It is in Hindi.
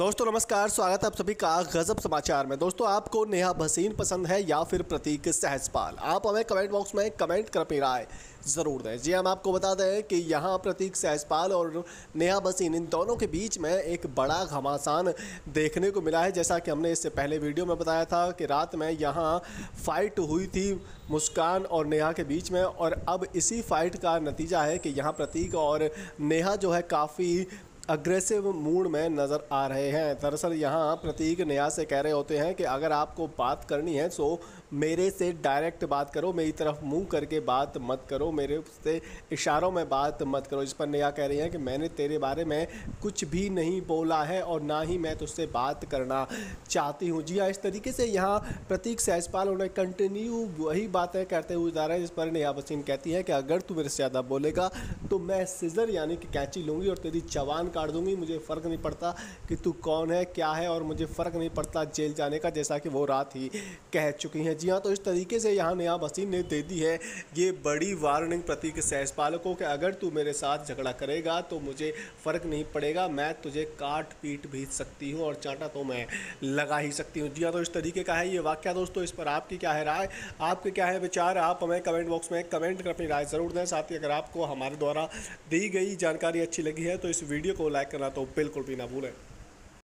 दोस्तों, नमस्कार, स्वागत है आप सभी का गजब समाचार में। दोस्तों, आपको नेहा भसीन पसंद है या फिर प्रतीक सहजपाल? आप हमें कमेंट बॉक्स में कमेंट कर अपनी राय ज़रूर दें। जी हम आपको बता दें कि यहाँ प्रतीक सहजपाल और नेहा भसीन, इन दोनों के बीच में एक बड़ा घमासान देखने को मिला है। जैसा कि हमने इससे पहले वीडियो में बताया था कि रात में यहाँ फाइट हुई थी मुस्कान और नेहा के बीच में, और अब इसी फाइट का नतीजा है कि यहाँ प्रतीक और नेहा जो है काफ़ी अग्रेसिव मूड में नज़र आ रहे हैं। दरअसल यहाँ प्रतीक नया से कह रहे होते हैं कि अगर आपको बात करनी है तो मेरे से डायरेक्ट बात करो, मेरी तरफ़ मुँह करके बात मत करो, मेरे से इशारों में बात मत करो। इस पर नया कह रही हैं कि मैंने तेरे बारे में कुछ भी नहीं बोला है और ना ही मैं तुझसे बात करना चाहती हूँ। जी हाँ इस तरीके से यहाँ प्रतीक सहजपाल उन्हें कंटिन्यू वही बातें करते हुए जा रहे हैं, जिस पर नेहा वसीम कहती है कि अगर तू मेरे से ज़्यादा बोलेगा तो मैं सिज़र यानी कि कैंची लूँगी और तेरी जवान काट दूँगी, मुझे फ़र्क नहीं पड़ता कि तू कौन है, क्या है, और मुझे फ़र्क नहीं पड़ता जेल जाने का, जैसा कि वो रात ही कह चुकी हैं। जी हाँ तो इस तरीके से यहाँ नया वसीम ने दे दी है ये बड़ी वार्निंग प्रतीक सहजपाल को कि, अगर तू मेरे साथ झगड़ा करेगा तो मुझे फ़र्क नहीं पड़ेगा, मैं तुझे काट पीट भी सकती हूँ और चाटा तो मैं लगा ही सकती हूँ। जी हाँ तो इस तरीके का है ये वाक्य। दोस्तों, इस पर आपकी क्या है राय, आपके क्या है विचार, आप हमें कमेंट बॉक्स में कमेंट कर अपनी राय ज़रूर दें। साथ ही अगर आपको हमारे द्वारा दी गई जानकारी अच्छी लगी है तो इस वीडियो को लाइक करना तो बिल्कुल भी ना भूलें।